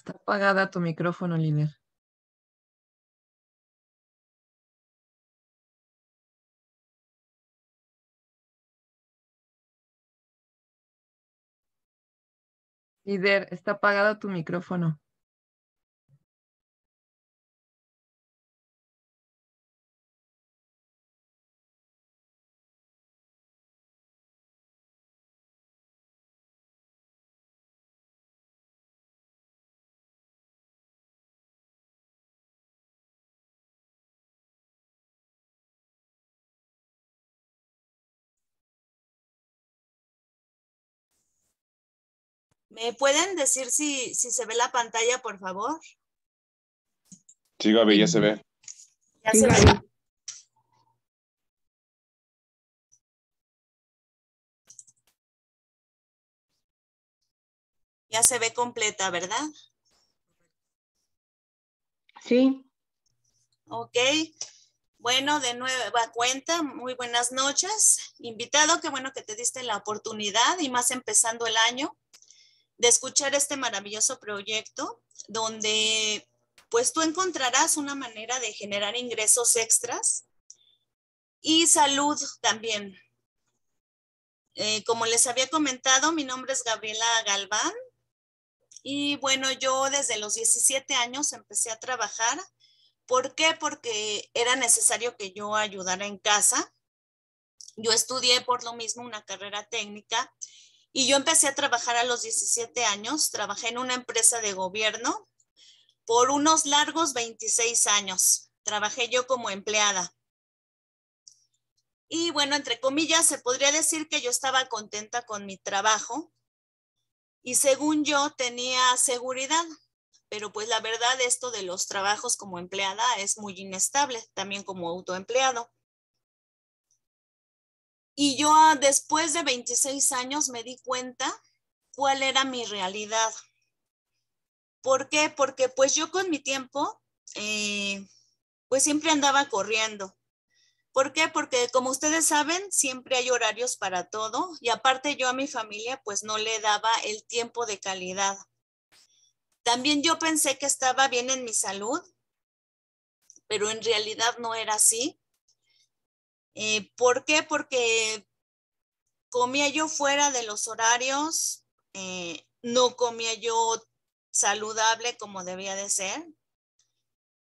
Está apagada tu micrófono, Liner. Líder, está apagado tu micrófono. ¿Me pueden decir si, si se ve la pantalla, por favor? Sí, Gaby, ya se ve. Ya se ve. Ya se ve completa, ¿verdad? Sí. Ok. Bueno, de nueva cuenta, muy buenas noches. Invitado, qué bueno que te diste la oportunidad y más empezando el año de escuchar este maravilloso proyecto donde pues tú encontrarás una manera de generar ingresos extras y salud también. Eh, como les había comentado, mi nombre es Gabriela Galván y bueno, yo desde los 17 años empecé a trabajar. ¿Por qué? Porque era necesario que yo ayudara en casa. Yo estudié por lo mismo una carrera técnica y yo empecé a trabajar a los 17 años, trabajé en una empresa de gobierno por unos largos 26 años. Trabajé yo como empleada. Y bueno, entre comillas, se podría decir que yo estaba contenta con mi trabajo y según yo tenía seguridad, pero pues la verdad esto de los trabajos como empleada es muy inestable, también como autoempleado. Y yo ah, después de 26 años me di cuenta cuál era mi realidad. ¿Por qué? Porque pues yo con mi tiempo, eh, pues siempre andaba corriendo. ¿Por qué? Porque como ustedes saben, siempre hay horarios para todo y aparte yo a mi familia pues no le daba el tiempo de calidad. También yo pensé que estaba bien en mi salud, pero en realidad no era así. Eh, ¿Por qué? Porque comía yo fuera de los horarios, eh, no comía yo saludable como debía de ser.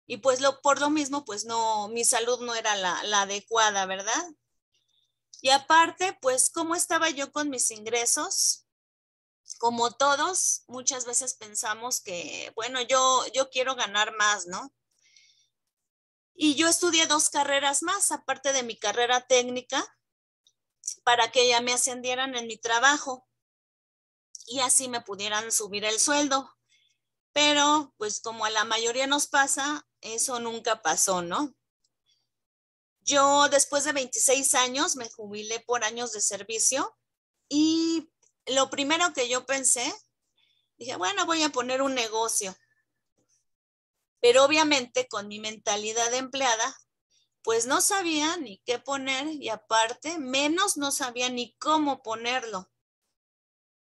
Y pues lo, por lo mismo, pues no, mi salud no era la, la adecuada, ¿verdad? Y aparte, pues, ¿cómo estaba yo con mis ingresos? Como todos, muchas veces pensamos que, bueno, yo, yo quiero ganar más, ¿no? Y yo estudié dos carreras más, aparte de mi carrera técnica, para que ya me ascendieran en mi trabajo y así me pudieran subir el sueldo. Pero pues como a la mayoría nos pasa, eso nunca pasó, ¿no? Yo después de 26 años me jubilé por años de servicio y lo primero que yo pensé, dije, bueno, voy a poner un negocio. Pero obviamente con mi mentalidad de empleada, pues no sabía ni qué poner y aparte, menos no sabía ni cómo ponerlo.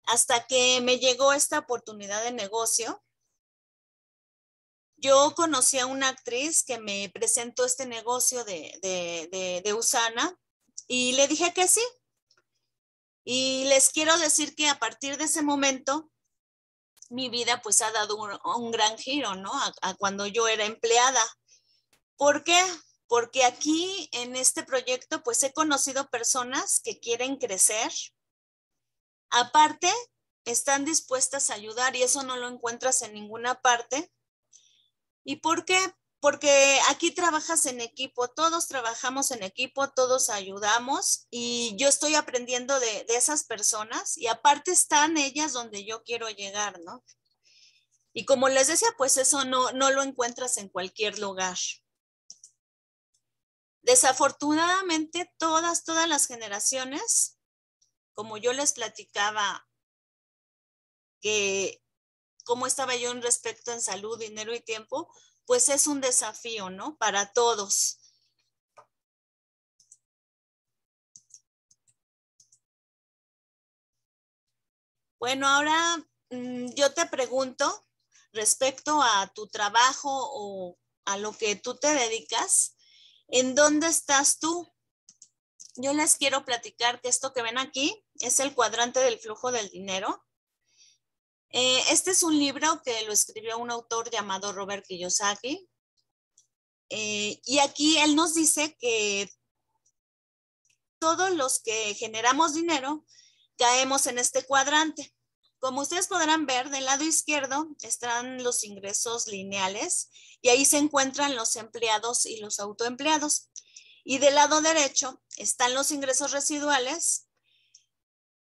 Hasta que me llegó esta oportunidad de negocio, yo conocí a una actriz que me presentó este negocio de, de, de, Usana y le dije que sí. Y les quiero decir que a partir de ese momento mi vida pues ha dado un, gran giro, ¿no? A, cuando yo era empleada. ¿Por qué? Porque aquí en este proyecto pues he conocido personas que quieren crecer. Aparte, están dispuestas a ayudar y eso no lo encuentras en ninguna parte. ¿Y por qué? Porque aquí trabajas en equipo, todos trabajamos en equipo, todos ayudamos y yo estoy aprendiendo de, esas personas y aparte están ellas donde yo quiero llegar, ¿no? Y como les decía, pues eso no, no lo encuentras en cualquier lugar. Desafortunadamente, todas, todas las generaciones, como yo les platicaba, que cómo estaba yo en respecto en salud, dinero y tiempo, pues es un desafío, ¿no? Para todos. Bueno, ahora mm, yo te pregunto, respecto a tu trabajo o a lo que tú te dedicas, ¿en dónde estás tú? Yo les quiero platicar que esto que ven aquí es el cuadrante del flujo del dinero. Eh, este es un libro que lo escribió un autor llamado Robert Kiyosaki. Eh, y aquí él nos dice que todos los que generamos dinero caemos en este cuadrante. Como ustedes podrán ver, del lado izquierdo están los ingresos lineales y ahí se encuentran los empleados y los autoempleados. Y del lado derecho están los ingresos residuales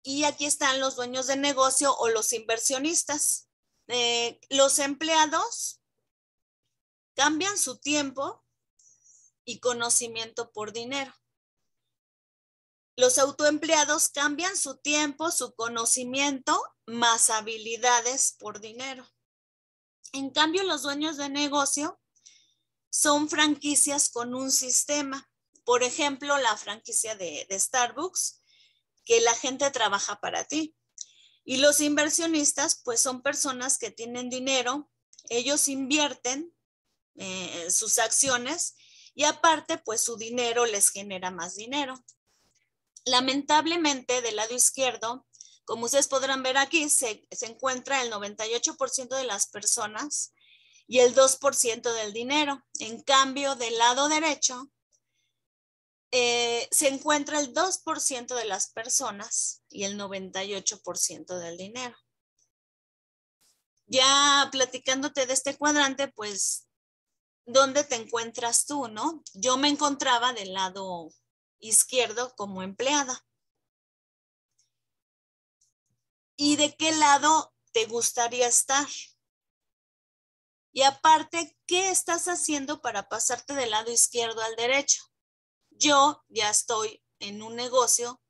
y aquí están los dueños de negocio o los inversionistas. Eh, los empleados cambian su tiempo y conocimiento por dinero. Los autoempleados cambian su tiempo, su conocimiento más habilidades por dinero. En cambio, los dueños de negocio son franquicias con un sistema. Por ejemplo, la franquicia de, Starbucks, que la gente trabaja para ti. Y los inversionistas, pues son personas que tienen dinero, ellos invierten eh, sus acciones y aparte, pues su dinero les genera más dinero. Lamentablemente, del lado izquierdo, como ustedes podrán ver aquí, se, encuentra el 98% de las personas y el 2% del dinero. En cambio, del lado derecho, eh, se encuentra el 2% de las personas y el 98% del dinero. Ya platicándote de este cuadrante, pues, ¿dónde te encuentras tú, no? Yo me encontraba del lado izquierdo como empleada. ¿Y de qué lado te gustaría estar? Y aparte, ¿qué estás haciendo para pasarte del lado izquierdo al derecho? Yo ya estoy en un negocio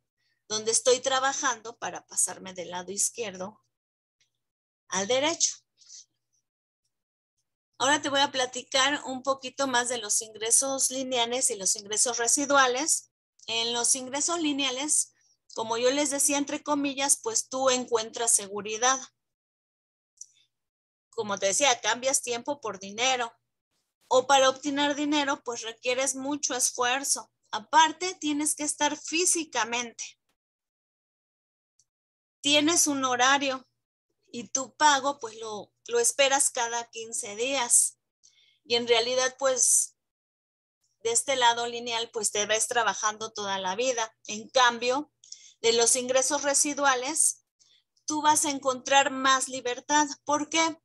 donde estoy trabajando para pasarme del lado izquierdo al derecho. Ahora te voy a platicar un poquito más de los ingresos lineales y los ingresos residuales en los ingresos lineales, como yo les decía, entre comillas, pues tú encuentras seguridad. Como te decía, cambias tiempo por dinero. O para obtener dinero, pues requieres mucho esfuerzo. Aparte, tienes que estar físicamente. Tienes un horario y tu pago, pues lo, lo esperas cada 15 días. Y en realidad, pues de este lado lineal, pues te ves trabajando toda la vida. En cambio, de los ingresos residuales, tú vas a encontrar más libertad. ¿Por qué?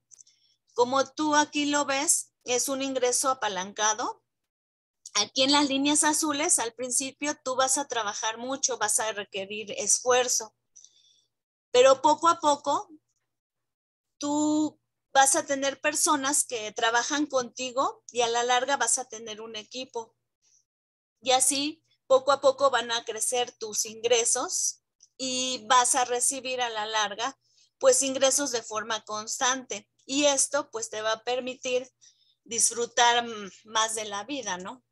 Como tú aquí lo ves, es un ingreso apalancado. Aquí en las líneas azules, al principio tú vas a trabajar mucho, vas a requerir esfuerzo, pero poco a poco tú vas a tener personas que trabajan contigo y a la larga vas a tener un equipo. Y así, poco a poco van a crecer tus ingresos y vas a recibir a la larga, pues ingresos de forma constante. Y esto, pues te va a permitir disfrutar más de la vida, ¿no?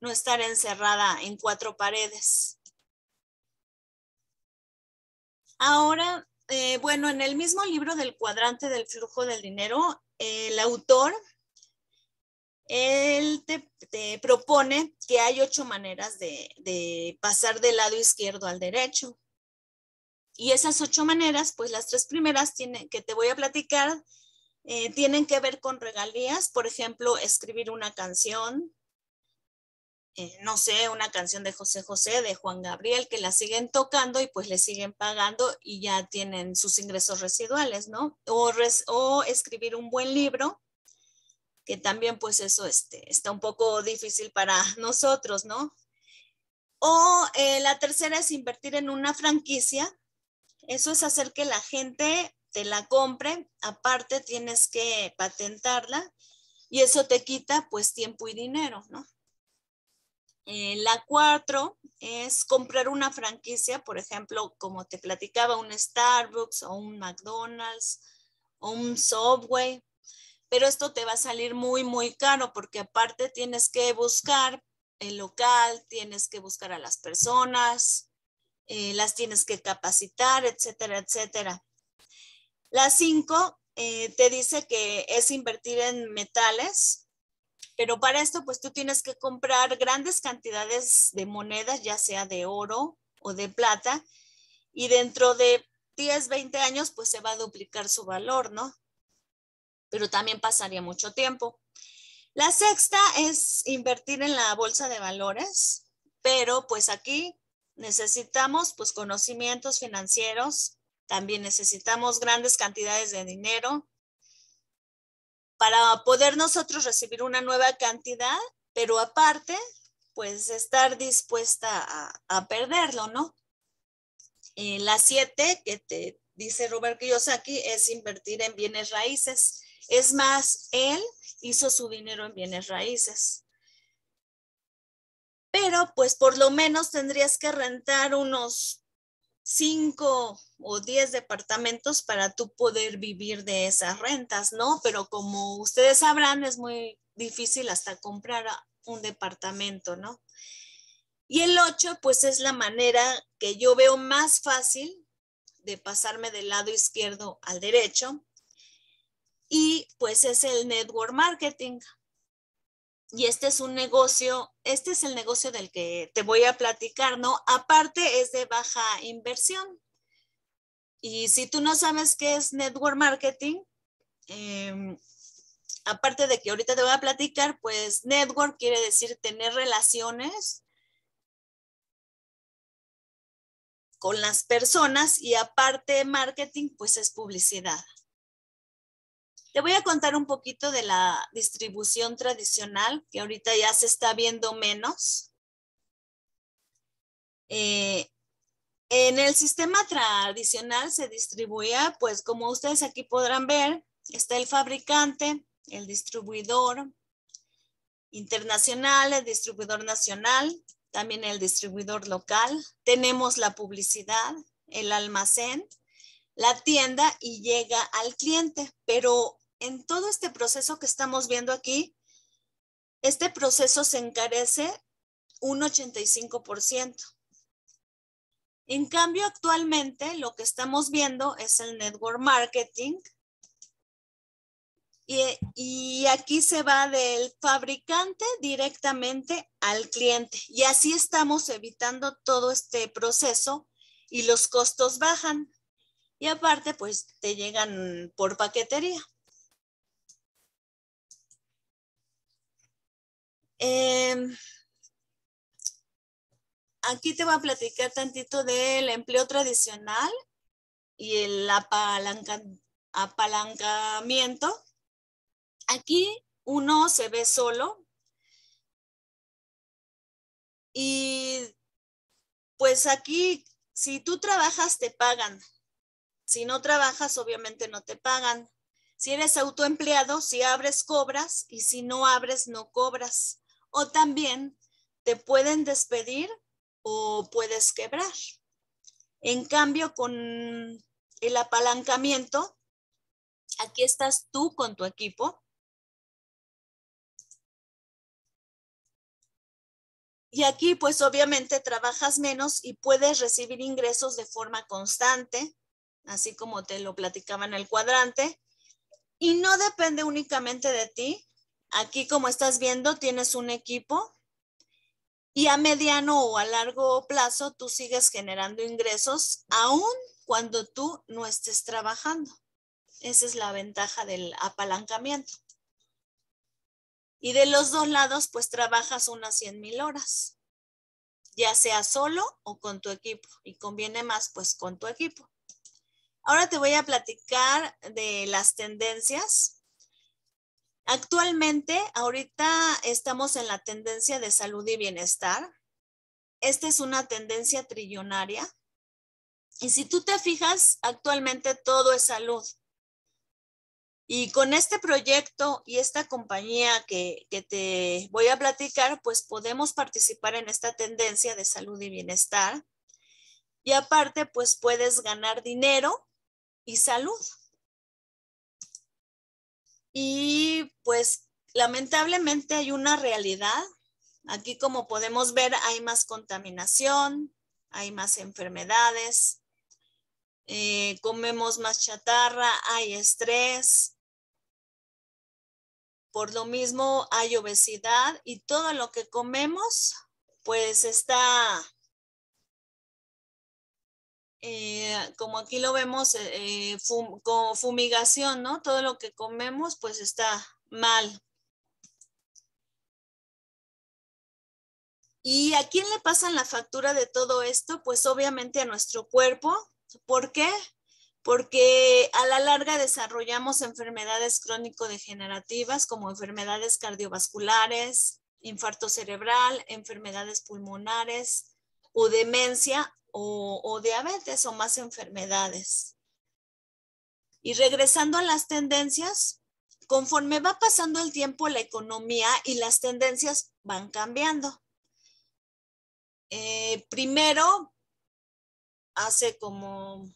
No estar encerrada en cuatro paredes. Ahora, eh, bueno, en el mismo libro del cuadrante del flujo del dinero, el autor, él te, propone que hay ocho maneras de, pasar del lado izquierdo al derecho. Y esas ocho maneras, pues las tres primeras tienen, que te voy a platicar eh, tienen que ver con regalías, por ejemplo, escribir una canción, eh, no sé, una canción de José José, de Juan Gabriel, que la siguen tocando y pues le siguen pagando y ya tienen sus ingresos residuales, ¿no? O, o escribir un buen libro, que también pues eso este, está un poco difícil para nosotros, ¿no? O eh, la tercera es invertir en una franquicia. Eso es hacer que la gente te la compre. Aparte tienes que patentarla y eso te quita pues tiempo y dinero, ¿no? Eh, la cuatro es comprar una franquicia, por ejemplo, como te platicaba, un Starbucks o un McDonald's o un Subway, pero esto te va a salir muy, muy caro porque aparte tienes que buscar el local, tienes que buscar a las personas, eh, las tienes que capacitar, etcétera, etcétera. La cinco eh, te dice que es invertir en metales, pero para esto pues tú tienes que comprar grandes cantidades de monedas, ya sea de oro o de plata, y dentro de 10, 20 años pues se va a duplicar su valor, ¿no? Pero también pasaría mucho tiempo. La sexta es invertir en la bolsa de valores, pero pues aquí necesitamos pues conocimientos financieros también necesitamos grandes cantidades de dinero para poder nosotros recibir una nueva cantidad, pero aparte, pues estar dispuesta a, perderlo, ¿no? Eh, la siete que te dice Robert Kiyosaki es invertir en bienes raíces. Es más, él hizo su dinero en bienes raíces. Pero pues por lo menos tendrías que rentar unos cinco o diez departamentos para tú poder vivir de esas rentas, ¿no? Pero como ustedes sabrán, es muy difícil hasta comprar un departamento, ¿no? Y el ocho, pues es la manera que yo veo más fácil de pasarme del lado izquierdo al derecho. Y pues es el network marketing. Y este es un negocio, este es el negocio del que te voy a platicar, ¿no? Aparte es de baja inversión. Y si tú no sabes qué es network marketing, em, aparte de que ahorita te voy a platicar, pues network quiere decir tener relaciones con las personas y aparte marketing, pues es publicidad. Te voy a contar un poquito de la distribución tradicional, que ahorita ya se está viendo menos. Eh, en el sistema tradicional se distribuía, pues como ustedes aquí podrán ver, está el fabricante, el distribuidor internacional, el distribuidor nacional, también el distribuidor local. Tenemos la publicidad, el almacén, la tienda y llega al cliente, pero en todo este proceso que estamos viendo aquí, este proceso se encarece un 85%. En cambio, actualmente lo que estamos viendo es el network marketing. Y, y, aquí se va del fabricante directamente al cliente. Y así estamos evitando todo este proceso y los costos bajan. Y aparte, pues te llegan por paquetería. Em, aquí te voy a platicar tantito del empleo tradicional y el apalancamiento. Aquí uno se ve solo y pues aquí si tú trabajas te pagan. Si no trabajas obviamente no te pagan. Si eres autoempleado, si abres cobras y si no abres no cobras o también te pueden despedir o puedes quebrar. En cambio, con el apalancamiento, aquí estás tú con tu equipo. Y aquí pues obviamente trabajas menos y puedes recibir ingresos de forma constante, así como te lo platicaba en el cuadrante. Y no depende únicamente de ti, Aquí, como estás viendo, tienes un equipo y a mediano o a largo plazo tú sigues generando ingresos aún cuando tú no estés trabajando. Esa es la ventaja del apalancamiento. Y de los dos lados, pues trabajas unas 100 mil horas, ya sea solo o con tu equipo. Y conviene más, pues, con tu equipo. Ahora te voy a platicar de las tendencias Actualmente, ahorita estamos en la tendencia de salud y bienestar. Esta es una tendencia trillonaria. Y si tú te fijas, actualmente todo es salud. Y con este proyecto y esta compañía que, que, te voy a platicar, pues podemos participar en esta tendencia de salud y bienestar. Y aparte, pues puedes ganar dinero y salud. Y pues lamentablemente hay una realidad. Aquí como podemos ver hay más contaminación, hay más enfermedades. Eh, comemos más chatarra, hay estrés. Por lo mismo hay obesidad y todo lo que comemos pues está, eh, como aquí lo vemos, eh, con fumigación, ¿no? Todo lo que comemos pues está mal. ¿Y a quién le pasan la factura de todo esto? Pues obviamente a nuestro cuerpo. ¿Por qué? Porque a la larga desarrollamos enfermedades crónico-degenerativas como enfermedades cardiovasculares, infarto cerebral, enfermedades pulmonares o demencia o, diabetes o más enfermedades. Y regresando a las tendencias, conforme va pasando el tiempo, la economía y las tendencias van cambiando. Eh, primero, hace como,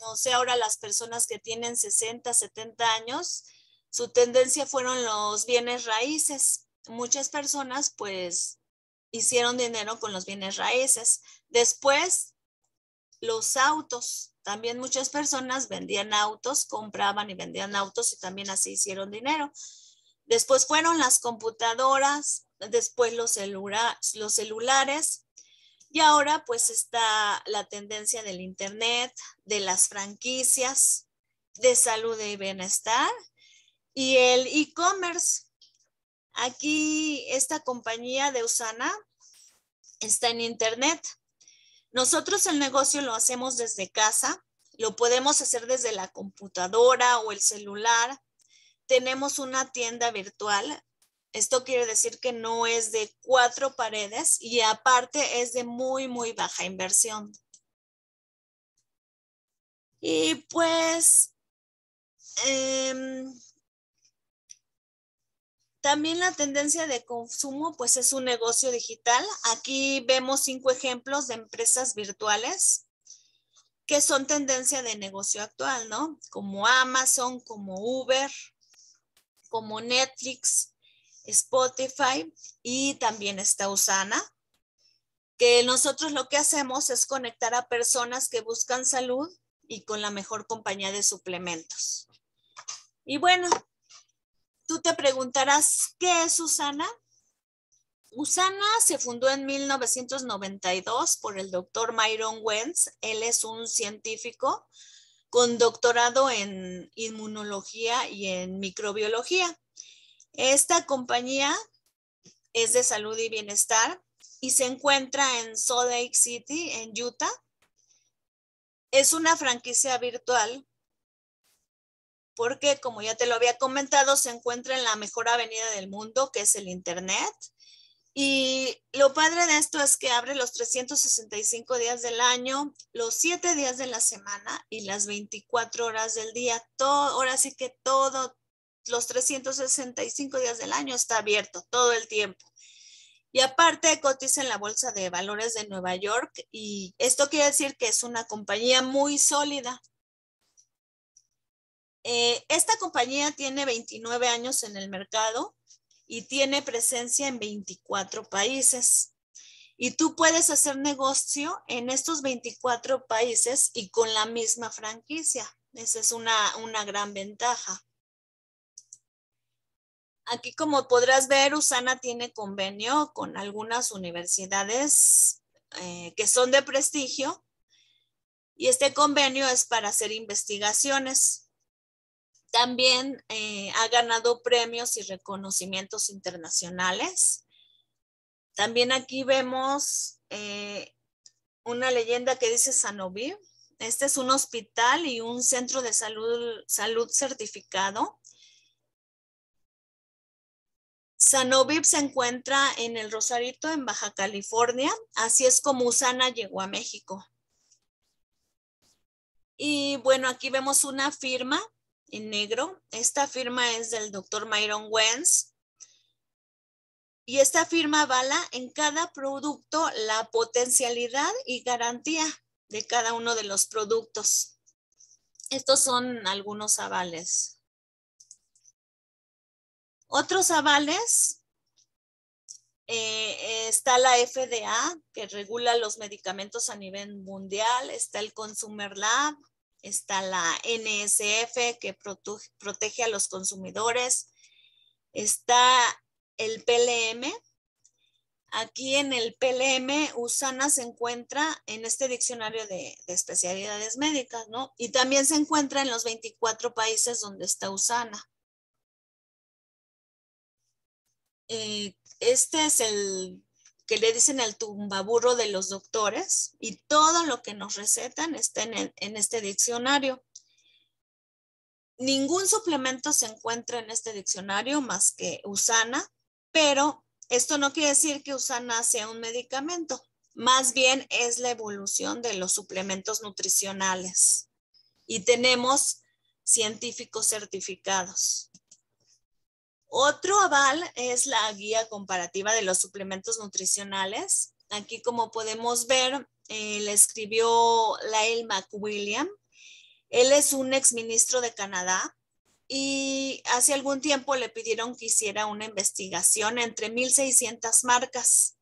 no sé, ahora las personas que tienen 60, 70 años, su tendencia fueron los bienes raíces. Muchas personas pues hicieron dinero con los bienes raíces. Después, los autos. También muchas personas vendían autos, compraban y vendían autos y también así hicieron dinero. Después fueron las computadoras, después los, los celulares y ahora pues está la tendencia del Internet, de las franquicias, de salud y bienestar y el e-commerce. Aquí esta compañía de Usana está en Internet. Nosotros el negocio lo hacemos desde casa, lo podemos hacer desde la computadora o el celular. Tenemos una tienda virtual esto quiere decir que no es de cuatro paredes y aparte es de muy, muy baja inversión. Y pues em, también la tendencia de consumo, pues es un negocio digital. Aquí vemos cinco ejemplos de empresas virtuales que son tendencia de negocio actual, ¿no? Como Amazon, como Uber, como Netflix, Spotify y también está Usana, que nosotros lo que hacemos es conectar a personas que buscan salud y con la mejor compañía de suplementos. Y bueno, tú te preguntarás, ¿qué es Usana? Usana se fundó en 1992 por el doctor Myron Wentz. Él es un científico con doctorado en inmunología y en microbiología. Esta compañía es de salud y bienestar y se encuentra en Salt Lake City, en Utah. Es una franquicia virtual porque, como ya te lo había comentado, se encuentra en la mejor avenida del mundo, que es el Internet. Y lo padre de esto es que abre los 365 días del año, los 7 días de la semana y las 24 horas del día. Todo, ahora sí que todo, los 365 días del año está abierto todo el tiempo. Y aparte cotiza en la Bolsa de Valores de Nueva York y esto quiere decir que es una compañía muy sólida. Eh, esta compañía tiene 29 años en el mercado y tiene presencia en 24 países. Y tú puedes hacer negocio en estos 24 países y con la misma franquicia. Esa es una, una gran ventaja. Aquí, como podrás ver, Usana tiene convenio con algunas universidades eh, que son de prestigio y este convenio es para hacer investigaciones. También eh, ha ganado premios y reconocimientos internacionales. También aquí vemos eh, una leyenda que dice Sanovi. Este es un hospital y un centro de salud, salud certificado Sanovib se encuentra en el Rosarito, en Baja California. Así es como Usana llegó a México. Y bueno, aquí vemos una firma en negro. Esta firma es del doctor Myron Wentz. Y esta firma avala en cada producto la potencialidad y garantía de cada uno de los productos. Estos son algunos avales. Otros avales, eh, está la FDA, que regula los medicamentos a nivel mundial, está el Consumer Lab, está la NSF que protege a los consumidores, está el PLM. Aquí en el PLM, USANA se encuentra en este diccionario de, especialidades médicas, ¿no? Y también se encuentra en los 24 países donde está USANA. Eh, este es el que le dicen el tumbaburro de los doctores y todo lo que nos recetan está en, en este diccionario. Ningún suplemento se encuentra en este diccionario más que Usana, pero esto no quiere decir que Usana sea un medicamento, más bien es la evolución de los suplementos nutricionales. Y tenemos científicos certificados. Otro aval es la guía comparativa de los suplementos nutricionales. Aquí, como podemos ver, eh, le escribió Lael McWilliam. Él es un exministro de Canadá y hace algún tiempo le pidieron que hiciera una investigación entre 1.600 marcas.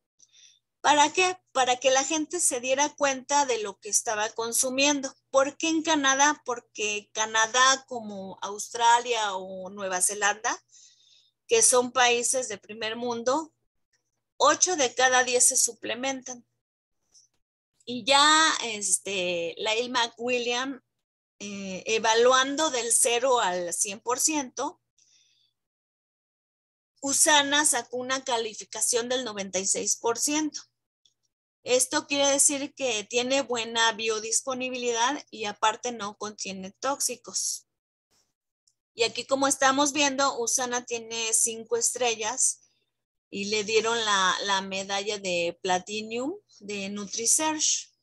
¿Para qué? Para que la gente se diera cuenta de lo que estaba consumiendo. ¿Por qué en Canadá? Porque Canadá, como Australia o Nueva Zelanda, que son países de primer mundo, 8 de cada 10 se suplementan. Y ya este, Lail McWilliam, eh, evaluando del 0 al 100%, Usana sacó una calificación del 96%. Esto quiere decir que tiene buena biodisponibilidad y aparte no contiene tóxicos. Y aquí como estamos viendo, Usana tiene cinco estrellas y le dieron la, medalla de Platinum de NutriSearch.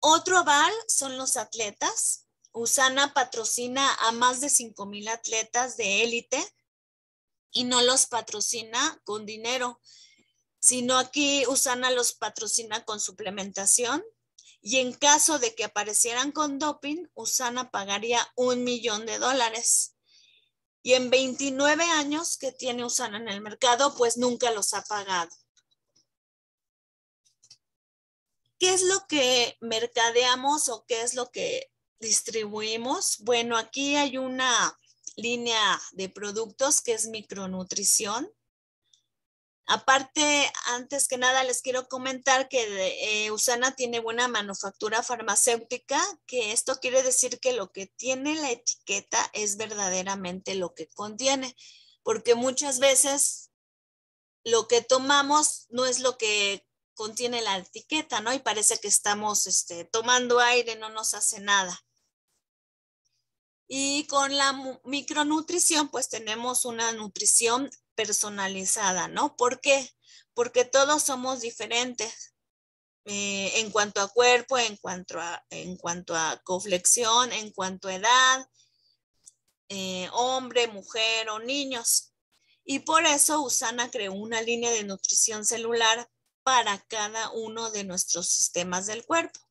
Otro aval son los atletas. Usana patrocina a más de 5 mil atletas de élite y no los patrocina con dinero, sino aquí Usana los patrocina con suplementación y en caso de que aparecieran con doping, Usana pagaría un millón de dólares. Y en 29 años que tiene Usana en el mercado, pues nunca los ha pagado. ¿Qué es lo que mercadeamos o qué es lo que distribuimos? Bueno, aquí hay una línea de productos que es micronutrición. Aparte, antes que nada, les quiero comentar que eh, Usana tiene buena manufactura farmacéutica, que esto quiere decir que lo que tiene la etiqueta es verdaderamente lo que contiene, porque muchas veces lo que tomamos no es lo que contiene la etiqueta, ¿no? Y parece que estamos este, tomando aire, no nos hace nada. Y con la micronutrición, pues tenemos una nutrición personalizada, ¿no? ¿Por qué? Porque todos somos diferentes eh, en cuanto a cuerpo, en cuanto a, en cuanto a coflexión, en cuanto a edad, eh, hombre, mujer o niños. Y por eso Usana creó una línea de nutrición celular para cada uno de nuestros sistemas del cuerpo.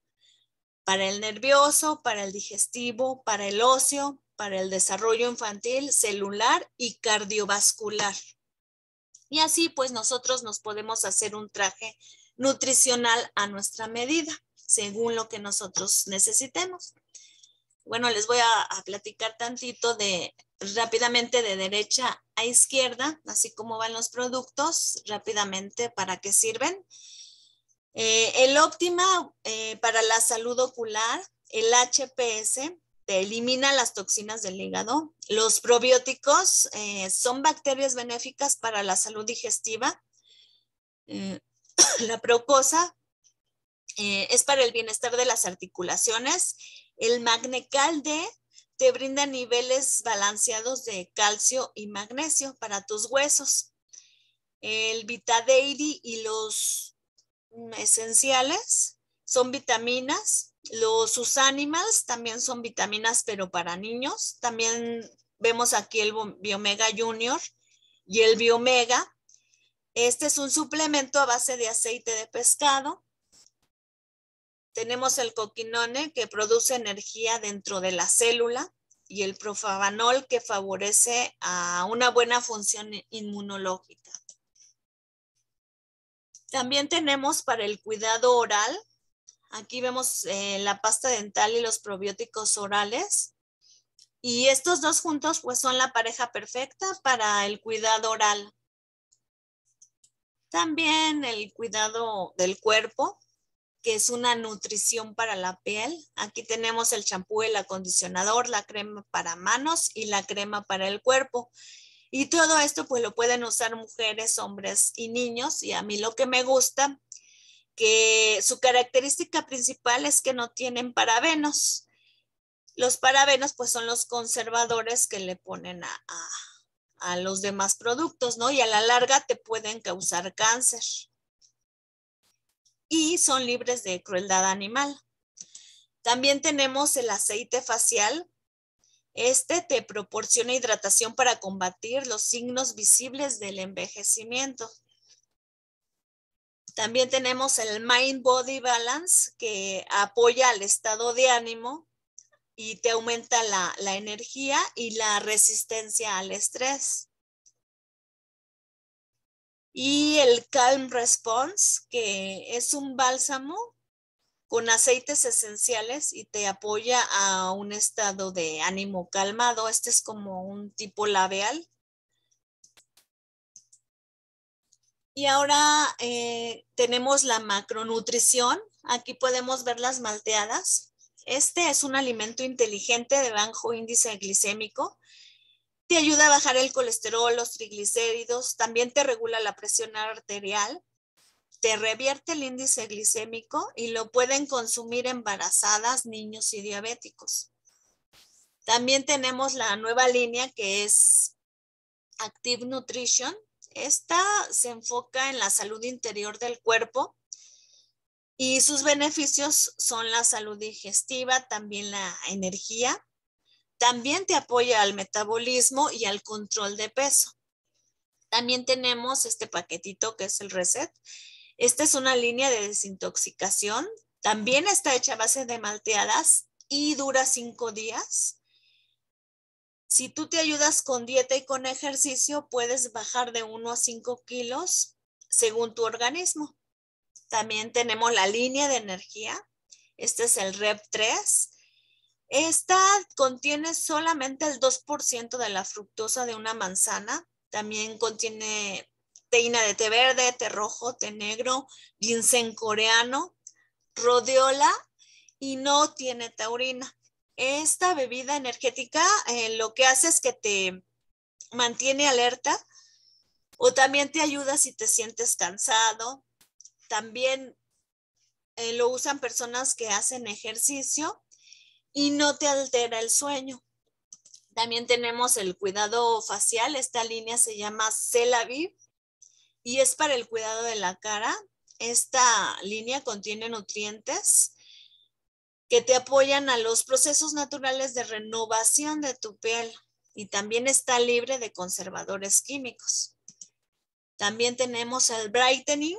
Para el nervioso, para el digestivo, para el óseo, para el desarrollo infantil, celular y cardiovascular. Y así pues nosotros nos podemos hacer un traje nutricional a nuestra medida, según lo que nosotros necesitemos. Bueno, les voy a, platicar tantito de rápidamente de derecha a izquierda, así como van los productos, rápidamente para qué sirven. Eh, el óptima eh, para la salud ocular, el HPS, te elimina las toxinas del hígado. Los probióticos eh, son bacterias benéficas para la salud digestiva. La procosa es para el bienestar de las articulaciones. El magnecal D te brinda niveles balanceados de calcio y magnesio para tus huesos. El Vitadeiri y los esenciales son vitaminas los Susanimals también son vitaminas, pero para niños. También vemos aquí el Biomega Junior y el Biomega. Este es un suplemento a base de aceite de pescado. Tenemos el coquinone que produce energía dentro de la célula y el profavanol que favorece a una buena función inmunológica. También tenemos para el cuidado oral Aquí vemos eh, la pasta dental y los probióticos orales. Y estos dos juntos pues son la pareja perfecta para el cuidado oral. También el cuidado del cuerpo, que es una nutrición para la piel. Aquí tenemos el champú, el acondicionador, la crema para manos y la crema para el cuerpo. Y todo esto pues lo pueden usar mujeres, hombres y niños. Y a mí lo que me gusta, que su característica principal es que no tienen parabenos. Los parabenos pues son los conservadores que le ponen a, a los demás productos, ¿no? Y a la larga te pueden causar cáncer. Y son libres de crueldad animal. También tenemos el aceite facial. Este te proporciona hidratación para combatir los signos visibles del envejecimiento. También tenemos el Mind Body Balance que apoya al estado de ánimo y te aumenta la, energía y la resistencia al estrés. Y el Calm Response, que es un bálsamo con aceites esenciales y te apoya a un estado de ánimo calmado. Este es como un tipo labial. Y ahora eh, tenemos la macronutrición. Aquí podemos ver las malteadas. Este es un alimento inteligente de bajo índice glicémico. Te ayuda a bajar el colesterol, los triglicéridos, también te regula la presión arterial, te revierte el índice glicémico y lo pueden consumir embarazadas, niños y diabéticos. También tenemos la nueva línea que es Active Nutrition. Esta se enfoca en la salud interior del cuerpo y sus beneficios son la salud digestiva, también la energía. También te apoya al metabolismo y al control de peso. También tenemos este paquetito que es el Reset. Esta es una línea de desintoxicación. También está hecha a base de malteadas y dura cinco días. Si tú te ayudas con dieta y con ejercicio, puedes bajar de 1 a 5 kilos según tu organismo. También tenemos la línea de energía. Este es el REP 3. Esta contiene solamente el 2% de la fructosa de una manzana. También contiene teína de té verde, té rojo, té negro, ginseng coreano, rodiola y no tiene taurina. Esta bebida energética eh, lo que hace es que te mantiene alerta o también te ayuda si te sientes cansado, también eh, lo usan personas que hacen ejercicio y no te altera el sueño. También tenemos el cuidado facial. Esta línea se llama Celaviv y es para el cuidado de la cara. Esta línea contiene nutrientes que te apoyan a los procesos naturales de renovación de tu piel y también está libre de conservadores químicos. También tenemos el brightening,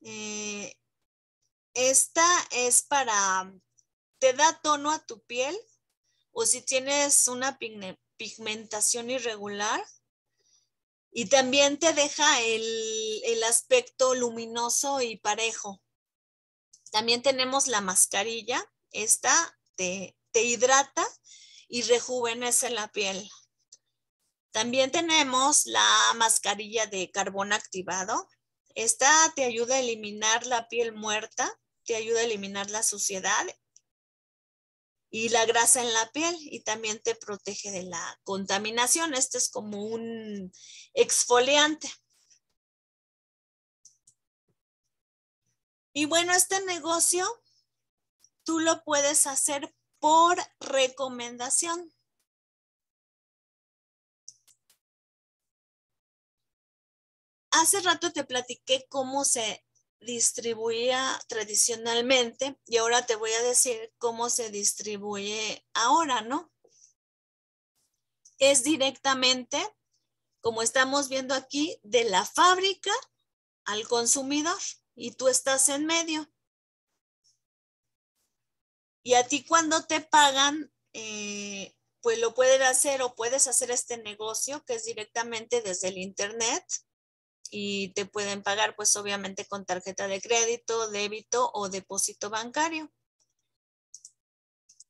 eh, esta es para, te da tono a tu piel o si tienes una pigmentación irregular y también te deja el, aspecto luminoso y parejo. También tenemos la mascarilla, esta te, te hidrata y rejuvenece la piel. También tenemos la mascarilla de carbón activado. Esta te ayuda a eliminar la piel muerta, te ayuda a eliminar la suciedad y la grasa en la piel y también te protege de la contaminación. Este es como un exfoliante. Y bueno, este negocio tú lo puedes hacer por recomendación. hace rato te platiqué cómo se distribuía tradicionalmente y ahora te voy a decir cómo se distribuye ahora, ¿no? Es directamente, como estamos viendo aquí, de la fábrica al consumidor y tú estás en medio. Y a ti cuando te pagan, eh, pues lo pueden hacer o puedes hacer este negocio que es directamente desde el Internet y te pueden pagar pues obviamente con tarjeta de crédito, débito o depósito bancario.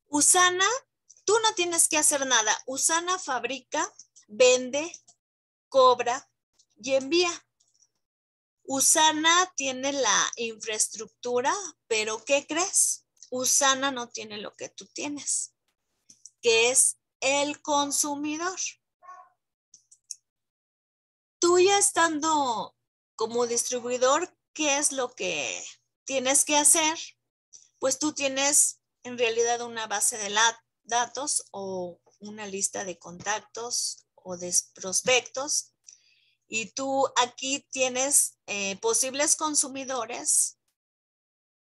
Usana, tú no tienes que hacer nada. Usana fabrica, vende, cobra y envía. Usana tiene la infraestructura, pero ¿qué crees? Usana no tiene lo que tú tienes, que es el consumidor tú ya estando como distribuidor, ¿qué es lo que tienes que hacer? Pues tú tienes en realidad una base de datos o una lista de contactos o de prospectos y tú aquí tienes eh, posibles consumidores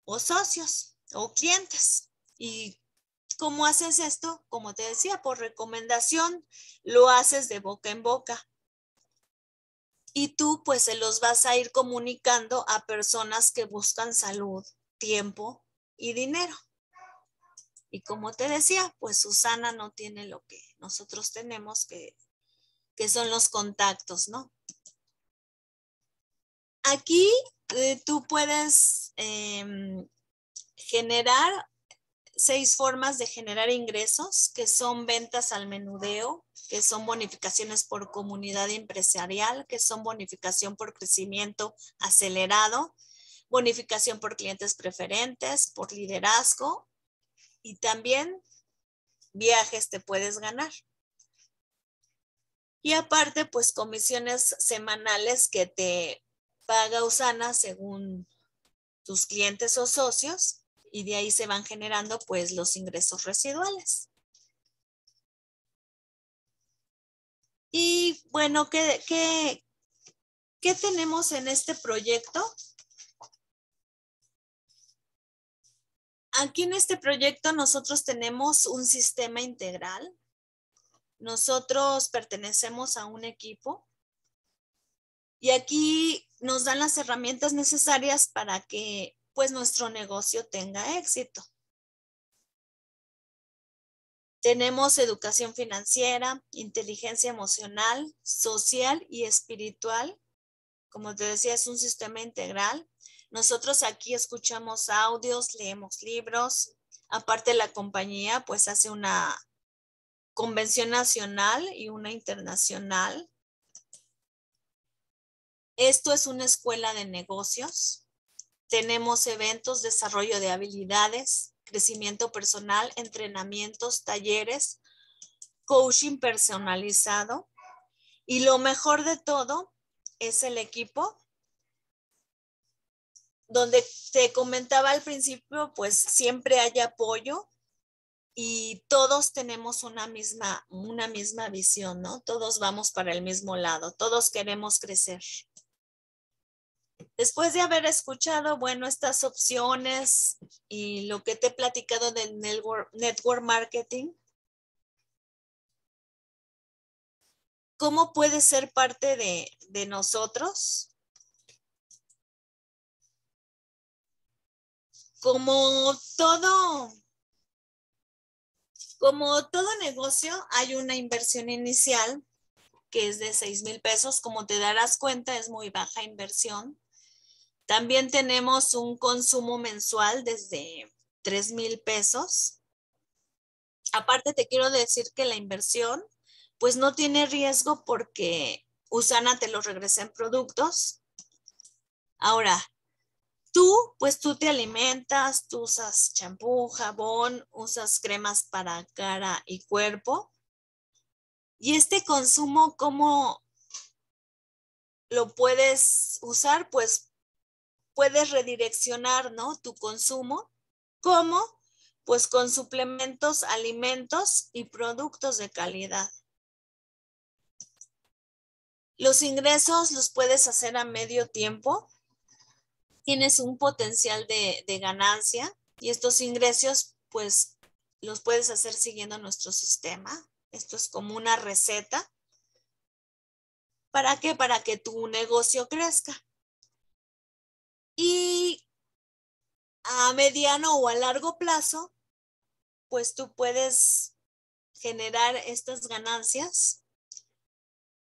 o socios o clientes. ¿Y cómo haces esto? Como te decía, por recomendación, lo haces de boca en boca y tú pues se los vas a ir comunicando a personas que buscan salud, tiempo y dinero. Y como te decía, pues Susana no tiene lo que nosotros tenemos, que, que son los contactos, ¿no? Aquí eh, tú puedes em, generar seis formas de generar ingresos, que son ventas al menudeo, que son bonificaciones por comunidad empresarial, que son bonificación por crecimiento acelerado, bonificación por clientes preferentes, por liderazgo y también viajes te puedes ganar. Y aparte, pues comisiones semanales que te paga Usana según tus clientes o socios y de ahí se van generando pues los ingresos residuales. Y bueno, ¿qué, qué, qué tenemos en este proyecto? Aquí en este proyecto nosotros tenemos un sistema integral. Nosotros pertenecemos a un equipo y aquí nos dan las herramientas necesarias para que pues nuestro negocio tenga éxito. Tenemos educación financiera, inteligencia emocional, social y espiritual. Como te decía, es un sistema integral. Nosotros aquí escuchamos audios, leemos libros. Aparte la compañía pues hace una convención nacional y una internacional. Esto es una escuela de negocios. Tenemos eventos, desarrollo de habilidades, crecimiento personal, entrenamientos, talleres, coaching personalizado. Y lo mejor de todo es el equipo, donde te comentaba al principio, pues siempre hay apoyo y todos tenemos una misma, una misma visión, ¿no? Todos vamos para el mismo lado, todos queremos crecer. Después de haber escuchado, bueno, estas opciones y lo que te he platicado del network, marketing, ¿cómo puede ser parte de, de nosotros? Como todo, como todo negocio, hay una inversión inicial que es de 6 mil pesos. Como te darás cuenta, es muy baja inversión. También tenemos un consumo mensual desde 3 mil pesos. Aparte, te quiero decir que la inversión, pues no tiene riesgo porque Usana te lo regresa en productos. Ahora, tú, pues tú te alimentas, tú usas champú, jabón, usas cremas para cara y cuerpo. Y este consumo, ¿cómo lo puedes usar? Pues puedes redireccionar, ¿no? Tu consumo. ¿Cómo? Pues con suplementos, alimentos y productos de calidad. Los ingresos los puedes hacer a medio tiempo. Tienes un potencial de, de ganancia y estos ingresos, pues, los puedes hacer siguiendo nuestro sistema. Esto es como una receta. ¿Para qué? Para que tu negocio crezca. Y a mediano o a largo plazo, pues tú puedes generar estas ganancias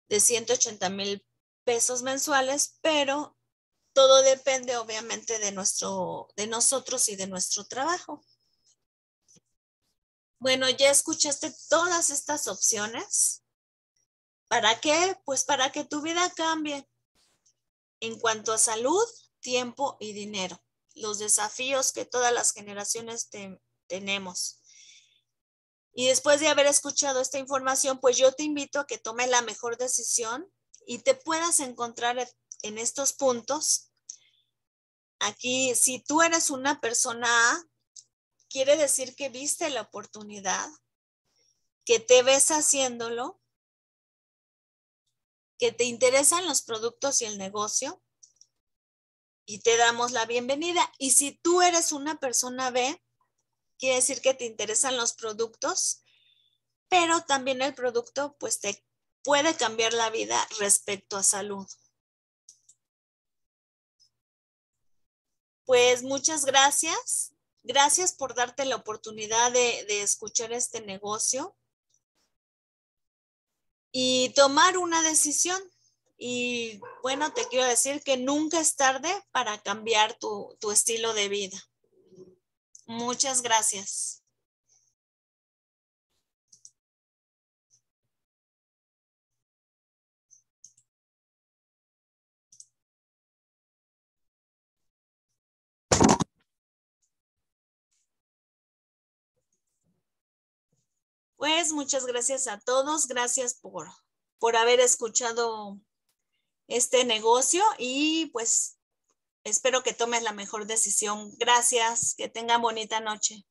de 180 mil pesos mensuales, pero todo depende obviamente de nuestro, de nosotros y de nuestro trabajo. Bueno, ya escuchaste todas estas opciones. ¿Para qué? Pues para que tu vida cambie en cuanto a salud, tiempo y dinero. Los desafíos que todas las generaciones tenemos. Y después de haber escuchado esta información, pues yo te invito a que tome la mejor decisión y te puedas encontrar en estos puntos. Aquí, si tú eres una persona A, quiere decir que viste la oportunidad, que te ves haciéndolo, que te interesan los productos y el negocio y te damos la bienvenida. Y si tú eres una persona B, quiere decir que te interesan los productos, pero también el producto pues te puede cambiar la vida respecto a salud. Pues muchas gracias. Gracias por darte la oportunidad de, de escuchar este negocio y tomar una decisión. Y bueno, te quiero decir que nunca es tarde para cambiar tu, tu estilo de vida. Muchas gracias. Pues muchas gracias a todos, gracias por, por haber escuchado este negocio y pues espero que tomes la mejor decisión. Gracias, que tengan bonita noche.